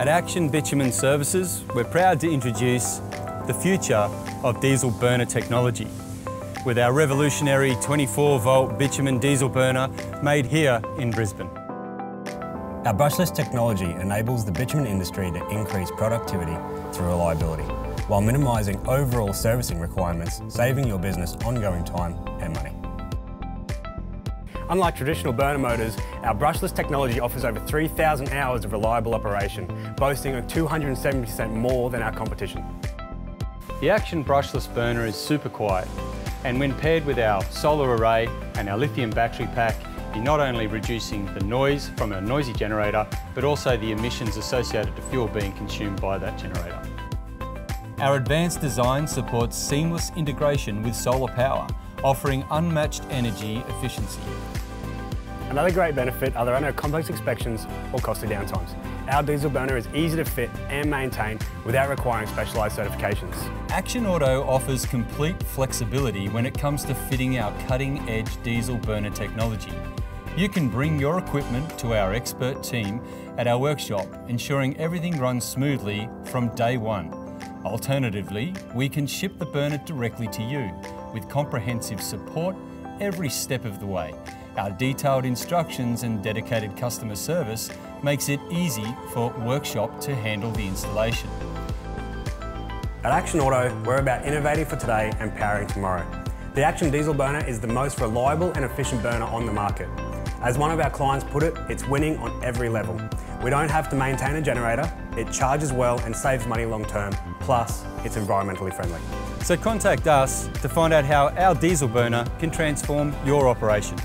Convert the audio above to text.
At Action Bitumen Services, we're proud to introduce the future of diesel burner technology with our revolutionary 24 volt bitumen diesel burner made here in Brisbane. Our brushless technology enables the bitumen industry to increase productivity through reliability, while minimising overall servicing requirements, saving your business ongoing time and money. Unlike traditional burner motors, our brushless technology offers over 3,000 hours of reliable operation, boasting of 270% more than our competition. The Action brushless burner is super quiet and when paired with our solar array and our lithium battery pack, you're not only reducing the noise from a noisy generator, but also the emissions associated to fuel being consumed by that generator. Our advanced design supports seamless integration with solar power, offering unmatched energy efficiency. Another great benefit are there are no complex inspections or costly downtimes. Our diesel burner is easy to fit and maintain without requiring specialised certifications. Action Auto offers complete flexibility when it comes to fitting our cutting-edge diesel burner technology. You can bring your equipment to our expert team at our workshop, ensuring everything runs smoothly from day one. Alternatively, we can ship the burner directly to you with comprehensive support every step of the way. Our detailed instructions and dedicated customer service makes it easy for Workshop to handle the installation. At Action Auto, we're about innovating for today and powering tomorrow. The Action Diesel Burner is the most reliable and efficient burner on the market. As one of our clients put it, it's winning on every level. We don't have to maintain a generator, it charges well and saves money long term, plus it's environmentally friendly. So contact us to find out how our diesel burner can transform your operation.